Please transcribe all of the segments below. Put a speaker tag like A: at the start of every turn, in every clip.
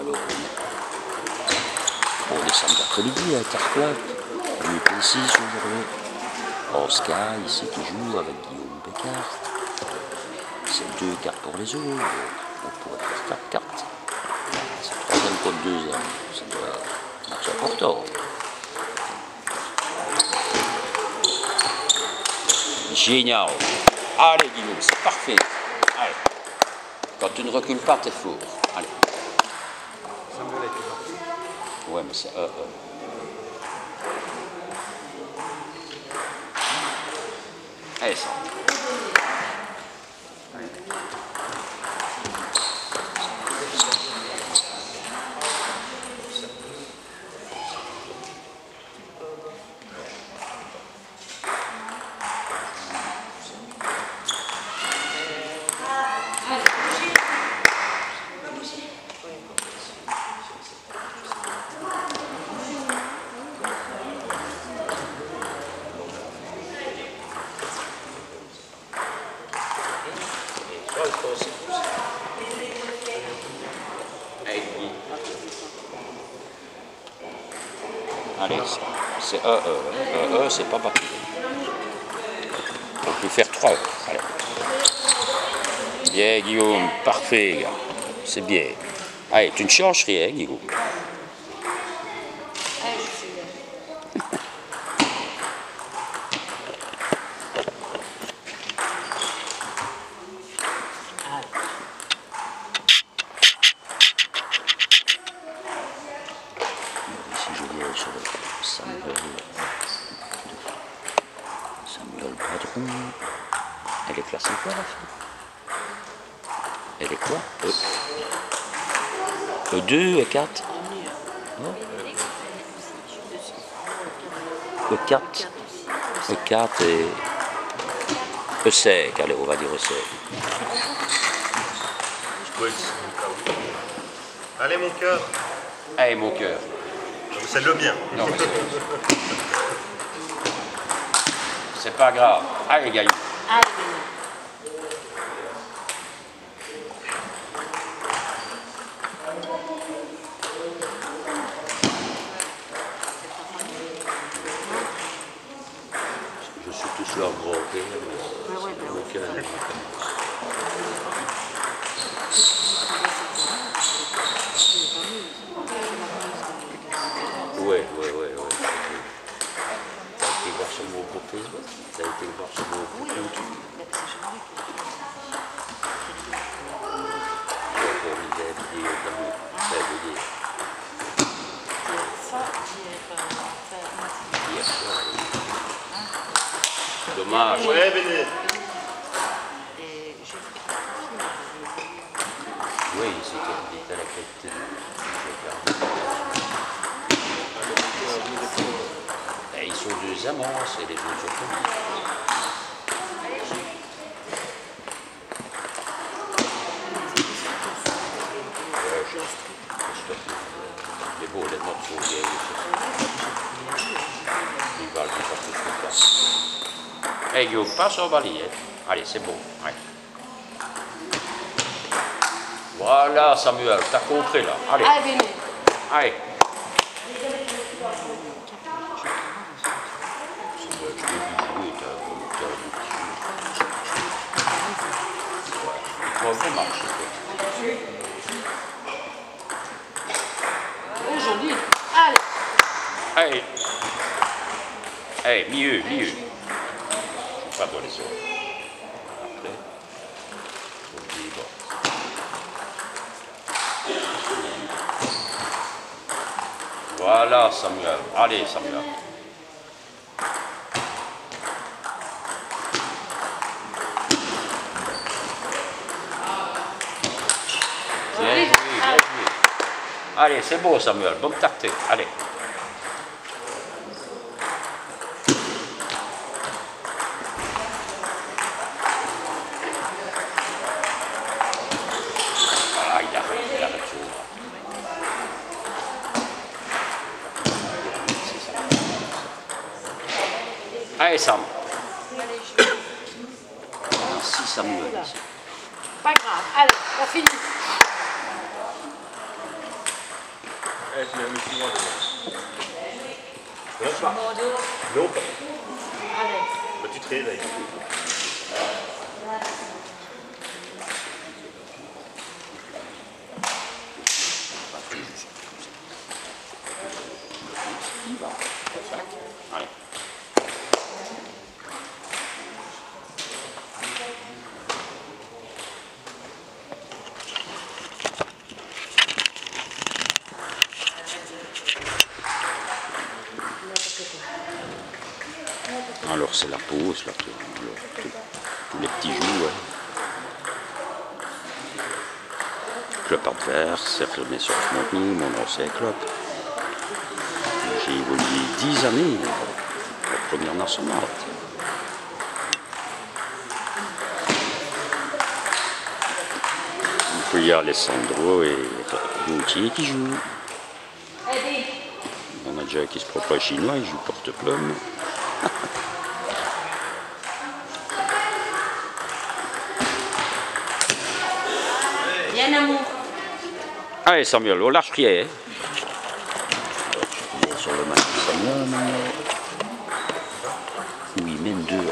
A: Alors, on est samedi après-midi à Carclac, du P6 aujourd'hui. Oscar ici qui joue avec Guillaume Bécard. C'est deux cartes pour les autres. On pourrait faire quatre cartes. C'est troisième contre deuxième. Ça doit marcher important. Génial. Allez Guillaume, c'est parfait. Allez. Quand tu ne recules pas, t'es fort. Allez. Ouais, mais c'est euh, euh. Allez, ça. Allez, c'est E, E. E, c'est pas battu. On peut faire 3 E. Allez. Bien, Guillaume, parfait, gars. C'est bien. Allez, tu ne changes rien, Guillaume. Ici, je viens sur Samuel. Samuel Badron. Elle est classée quoi, la fille Elle est quoi E. E2, E4 Non E4 E4 et E5, allez, on va dire E5.
B: Oui. Allez mon cœur,
A: Allez, mon cœur.
B: C'est le mien.
A: Non, mais c'est- pas grave. Allez, Gaillou. Je suis tous leur gros mais. Ouais, ouais, ouais, ouais. T'as été voir sur mon groupe Facebook T'as été voir sur mon YouTube dis, hier soir. Dommage.
B: Ouais Béné.
A: Oui, à la. Et ils sont deux amants, c'est les deux automobiles. Ouais, je-. Eh, passe au hein. Allez, c'est bon. Voilà, Samuel, t'as compris là. Allez,
C: Allez, Béné.
A: allez. Samuel, je t'ai vu jouer, t'as t'as un petit jeu. Ouais, il faut un bon quoi.
C: Oh. Allez.
A: Allez. Allez, milieu, milieu. Je pas dans les autres. Après, bon. Voilà, Samuel. Allez, Samuel. Bien joué, bien joué. Allez, c'est beau, Samuel. Bonne tactique. Allez. Allez, Sam. Merci, Samuel.
C: Pas grave. Allez, on finit.
B: Pas.
C: Allez.
B: Bah, tu te réveilles.
A: Allez. Alors c'est la là, tout- alors, tout- tous les petits joueurs. Club adverse, Cercle sur Montpellier, mon ancien club. J'ai évolué 10 années en première nationale. Puis il y a Alessandro et Gauthier qui jouent. On a déjà qui se propose chinois, il joue porte-plume.
C: Bien amour.
A: Allez Samuel, on lâche rien. hein. Est sur le match de Samuel il mène 2 heures.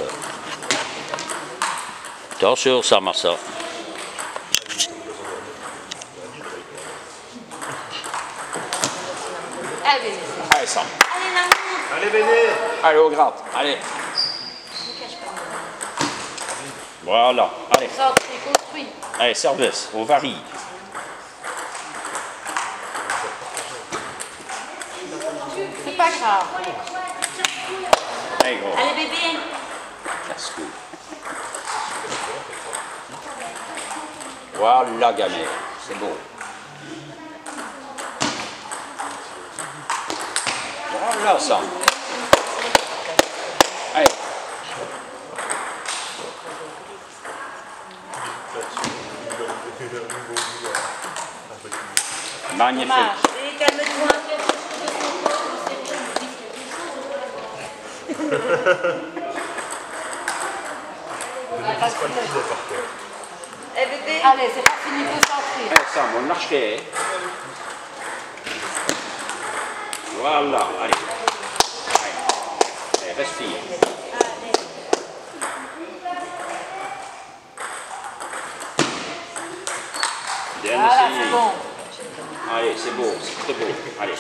A: Attention, ça marche ça.
C: Allez,
A: Sam.
C: Allez,
B: Béné
A: Allez au gratte. Allez. Voilà. Allez. Allez, service. On varie.
C: C'est pas grave.
A: Allez gros.
C: Allez, bébé.
A: Casse-cou. Voilà, gamin. C'est beau. Voilà, ça. Allez. Magnifique.
D: Eh
C: Allez, c'est pas fini, faut sortir.
A: Allez, Sam, on marcherait. Voilà, allez. Allez, Allez, respire. Bien
C: Voilà, c'est bon.
A: Allez, c'est beau, c'est très beau. Allez.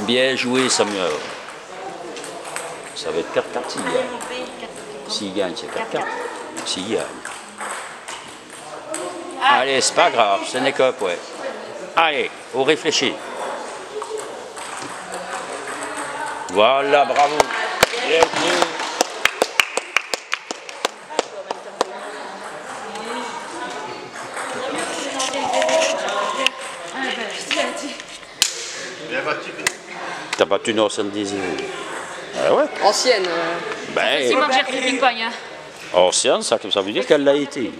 A: Bien joué, Samuel. Ça va être 4 4 s'il gagne. S'il gagne, c'est 4 4. S'il gagne. Allez, c'est pas grave, ce n'est qu'un point. Allez, on réfléchit. Voilà, bravo. Bien joué.
B: Bien battu, Béné.
A: T'as battu une ancienne désir. Ah ouais
E: Ancienne. euh,
A: Ben,
D: C'est moi que j'ai repris ping-pong. Hein.
A: ancienne, ça, ça veut dire qu'elle l'a été.